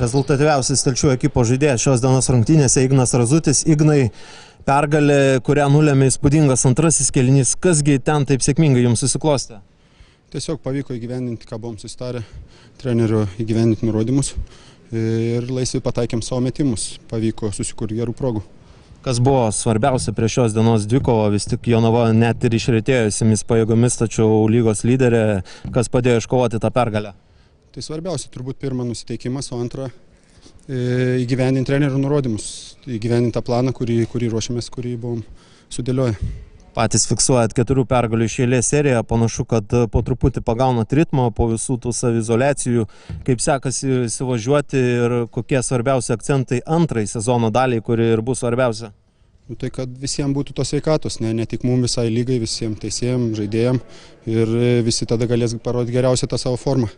Rezultatyviausias telčių ekipos žaidėjas šios dienos rungtynėse Ignas Razutis. Ignai pergalė, kurią nulėmė įspūdingas antrasis kelinys. Kasgi ten taip sėkmingai jums susiklostė? Tiesiog pavyko įgyvendinti, ką buvom susitarę, trenerių įgyvendinti nurodymus ir laisvai pataikėm savo metimus. Pavyko susikurti gerų progų. Kas buvo svarbiausia prie šios dienos dvikovo, vis tik Jonava net ir išretėjusiamis pajėgomis, tačiau lygos lyderė, kas padėjo iškovoti tą pergalę? Tai svarbiausia turbūt pirma nusiteikimas, o antra e, įgyvendinti trenerių nurodymus, įgyvendinti tą planą, kurį, kurį ruošiamės, kurį buvom sudėlioję. Patys fiksuojat keturių pergalių išėlės seriją, panašu, kad po truputį pagaunat ritmą po visų tų savizolacijų. Kaip sekasi įsivažiuoti ir kokie svarbiausi akcentai antrai sezono daliai, kuri ir bus svarbiausia? Nu, tai kad visiems būtų tos sveikatos, ne, ne tik mums visai lygai, visiems teisėjams, žaidėjams ir visi tada galės parodyti geriausią tą savo formą.